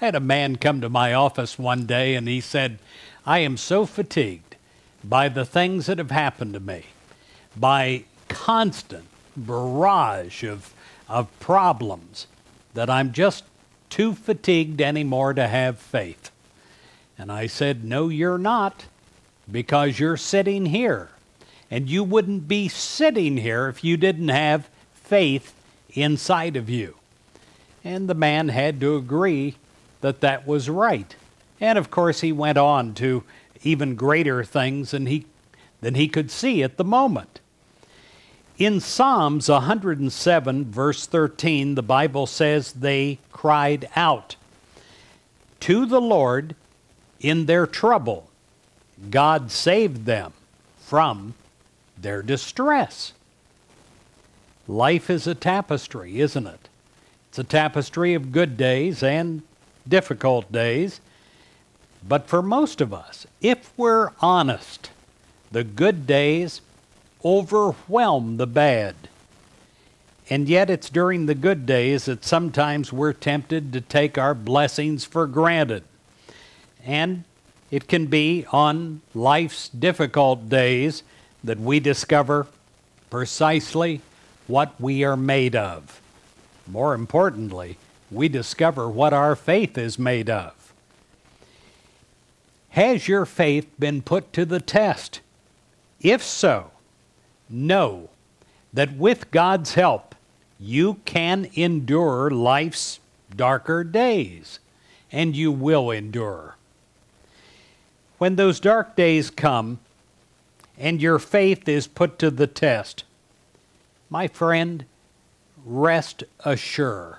I had a man come to my office one day and he said, I am so fatigued by the things that have happened to me, by constant barrage of, of problems, that I'm just too fatigued anymore to have faith. And I said, No, you're not, because you're sitting here. And you wouldn't be sitting here if you didn't have faith inside of you. And the man had to agree that that was right. And of course, he went on to even greater things than he, than he could see at the moment. In Psalms 107, verse 13, the Bible says they cried out to the Lord in their trouble. God saved them from their distress. Life is a tapestry, isn't it? It's a tapestry of good days and difficult days. But for most of us, if we're honest, the good days overwhelm the bad. And yet, it's during the good days that sometimes we're tempted to take our blessings for granted. And it can be on life's difficult days that we discover precisely what we are made of. More importantly, we discover what our faith is made of. Has your faith been put to the test? If so, know that with God's help, you can endure life's darker days, and you will endure. When those dark days come and your faith is put to the test, my friend, rest assured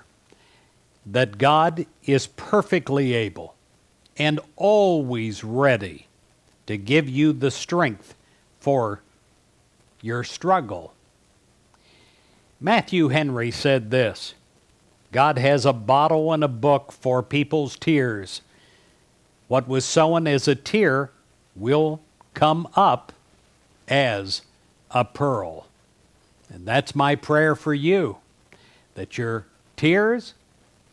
that God is perfectly able and always ready to give you the strength for your struggle. Matthew Henry said this God has a bottle and a book for people's tears. What was sown as a tear will come up as a pearl. And that's my prayer for you that your tears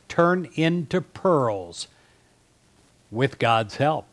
turn into pearls with God's help.